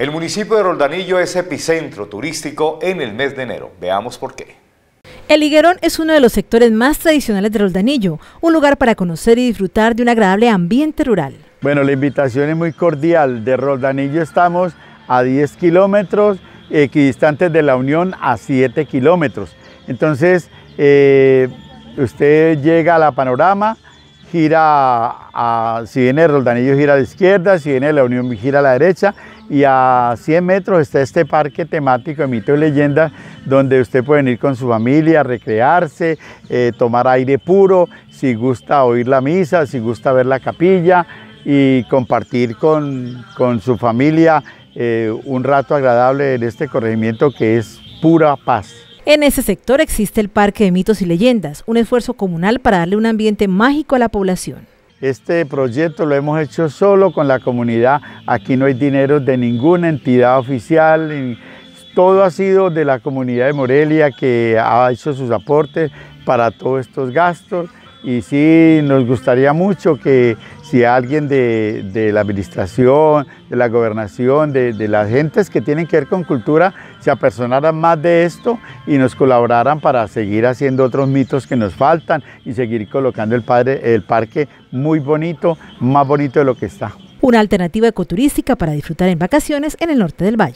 El municipio de Roldanillo es epicentro turístico en el mes de enero. Veamos por qué. El Higuerón es uno de los sectores más tradicionales de Roldanillo, un lugar para conocer y disfrutar de un agradable ambiente rural. Bueno, la invitación es muy cordial. De Roldanillo estamos a 10 kilómetros, equidistantes de la Unión a 7 kilómetros. Entonces, eh, usted llega a la panorama, gira, a, si viene Roldanillo gira a la izquierda, si viene la Unión gira a la derecha y a 100 metros está este parque temático de mito y leyenda donde usted puede venir con su familia, recrearse, eh, tomar aire puro, si gusta oír la misa, si gusta ver la capilla y compartir con, con su familia eh, un rato agradable en este corregimiento que es pura paz. En ese sector existe el Parque de Mitos y Leyendas, un esfuerzo comunal para darle un ambiente mágico a la población. Este proyecto lo hemos hecho solo con la comunidad, aquí no hay dinero de ninguna entidad oficial, todo ha sido de la comunidad de Morelia que ha hecho sus aportes para todos estos gastos y sí nos gustaría mucho que si alguien de, la administración, de la gobernación, de, las gentes que tienen que ver con cultura, se apersonaran más de esto y nos colaboraran para seguir haciendo otros mitos que nos faltan y seguir colocando el, padre, el parque muy bonito, más bonito de lo que está. Una alternativa ecoturística para disfrutar en vacaciones en el norte del valle.